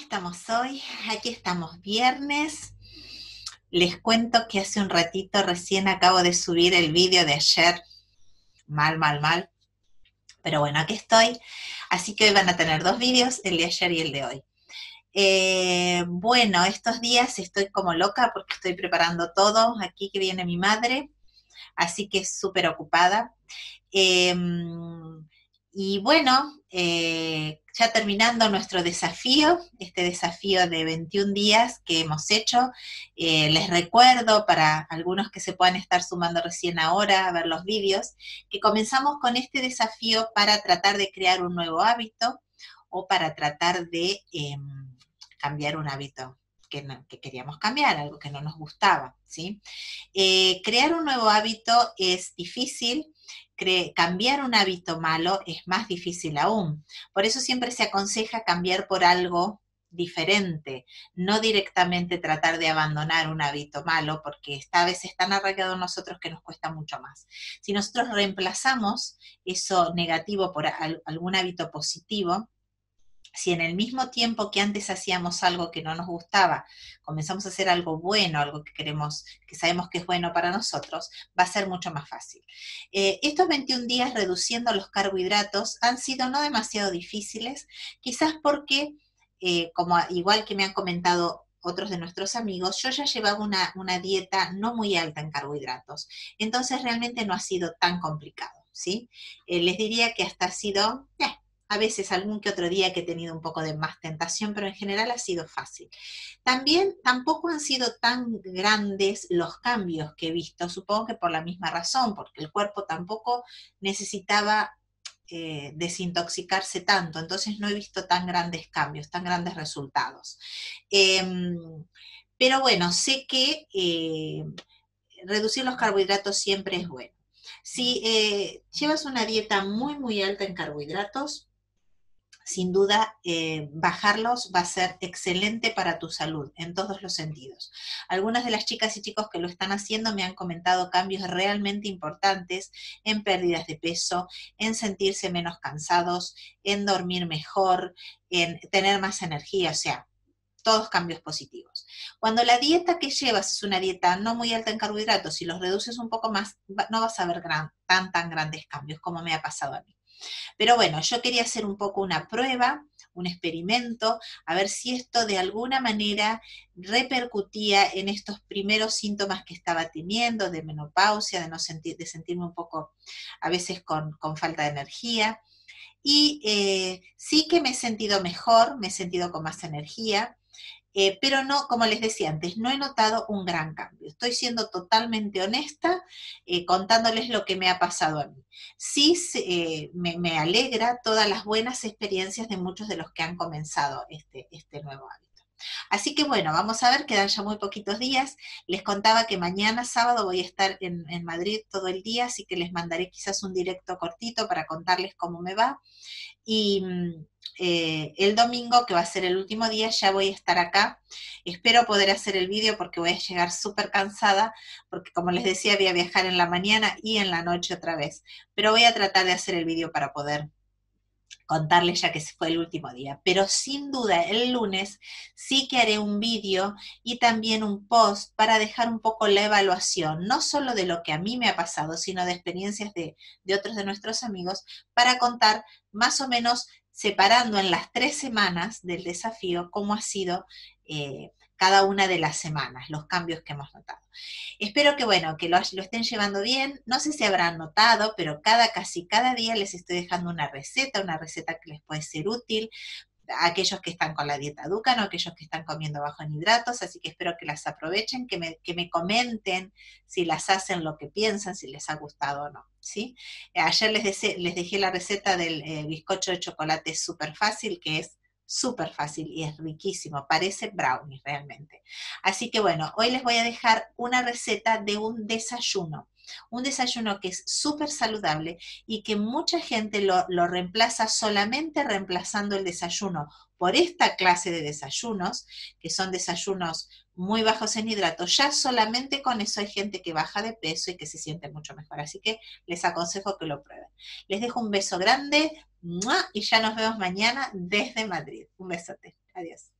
Hola chicas, ¿cómo estamos hoy? Aquí estamos viernes. Les cuento que hace un ratito recién acabo de subir el vídeo de ayer. Mal, mal, mal. Pero bueno, aquí estoy. Así que hoy van a tener dos vídeos, el de ayer y el de hoy. Eh, bueno, estos días estoy como loca porque estoy preparando todo. Aquí que viene mi madre. Así que súper ocupada. Em, y bueno, eh, ya terminando nuestro desafío, este desafío de 21 días que hemos hecho, eh, les recuerdo para algunos que se puedan estar sumando recién ahora a ver los vídeos, que comenzamos con este desafío para tratar de crear un nuevo hábito o para tratar de em, cambiar un hábito que, queríamos cambiar, algo que no nos gustaba, ¿sí? Eh, crear un nuevo hábito es difícil, cambiar un hábito malo es más difícil aún. Por eso siempre se aconseja cambiar por algo diferente, no directamente tratar de abandonar un hábito malo, porque esta vez es tan arraigado en nosotros que nos cuesta mucho más. Si nosotros reemplazamos eso negativo por algún hábito positivo, si en el mismo tiempo que antes hacíamos algo que no nos gustaba, comenzamos a hacer algo bueno, algo que queremos, que sabemos que es bueno para nosotros, va a ser mucho más fácil. Eh, estos 21 días reduciendo los carbohidratos han sido no demasiado difíciles, quizás porque, eh, como igual que me han comentado otros de nuestros amigos, yo ya llevaba una, dieta no muy alta en carbohidratos, entonces realmente no ha sido tan complicado, ¿sí? Eh, les diría que hasta ha sido, a veces algún que otro día que he tenido un poco de más tentación, pero en general ha sido fácil. También tampoco han sido tan grandes los cambios que he visto, supongo que por la misma razón, porque el cuerpo tampoco necesitaba eh, desintoxicarse tanto, entonces no he visto tan grandes cambios, tan grandes resultados. Em, pero bueno, sé que eh, reducir los carbohidratos siempre es bueno. Si eh, llevas una dieta muy, muy alta en carbohidratos, sin duda eh, bajarlos va a ser excelente para tu salud en todos los sentidos. Algunas de las chicas y chicos que lo están haciendo me han comentado cambios realmente importantes en pérdidas de peso, en sentirse menos cansados, en dormir mejor, en tener más energía, o sea, todos cambios positivos. Cuando la dieta que llevas es una dieta no muy alta en carbohidratos y los reduces un poco más, no vas a ver tan, tan grandes cambios como me ha pasado a mí. Pero bueno, yo quería hacer un poco una prueba, un experimento, a ver si esto de alguna manera repercutía en estos primeros síntomas que estaba teniendo, de menopausia, de, no sentir, de sentirme un poco a veces con, falta de energía. Y eh, sí que me he sentido mejor, me he sentido con más energía, eh, pero no, como les decía antes, no he notado un gran cambio. Estoy siendo totalmente honesta eh, contándoles lo que me ha pasado a mí. Sí eh, me, alegra todas las buenas experiencias de muchos de los que han comenzado este, este nuevo hábito. Así que bueno, vamos a ver, quedan ya muy poquitos días. Les contaba que mañana sábado voy a estar en, Madrid todo el día, así que les mandaré quizás un directo cortito para contarles cómo me va. Y mm, eh, el domingo, que va a ser el último día, ya voy a estar acá. Espero poder hacer el vídeo porque voy a llegar súper cansada, porque como les decía, voy a viajar en la mañana y en la noche otra vez. Pero voy a tratar de hacer el vídeo para poder contarles ya que fue el último día. Pero sin duda el lunes sí que haré un vídeo y también un post para dejar un poco la evaluación, no solo de lo que a mí me ha pasado, sino de experiencias de, de otros de nuestros amigos, para contar más o menos separando en las tres semanas del desafío cómo ha sido eh, cada una de las semanas, los cambios que hemos notado. Espero que, bueno, que lo, estén llevando bien. No sé si habrán notado, pero cada, casi cada día les estoy dejando una receta, una receta que les puede ser útil aquellos que están con la dieta Duca, no aquellos que están comiendo bajo en hidratos, así que espero que las aprovechen, que me, que me comenten si las hacen lo que piensan, si les ha gustado o no. ¿sí? Ayer les, les dejé la receta del eh, bizcocho de chocolate súper fácil, que es súper fácil y es riquísimo, parece brownie realmente. Así que bueno, hoy les voy a dejar una receta de un desayuno. Un desayuno que es súper saludable y que mucha gente lo, lo reemplaza solamente reemplazando el desayuno por esta clase de desayunos, que son desayunos muy bajos en hidratos, ya solamente con eso hay gente que baja de peso y que se siente mucho mejor. Así que les aconsejo que lo prueben. Les dejo un beso grande y ya nos vemos mañana desde Madrid. Un besote. Adiós.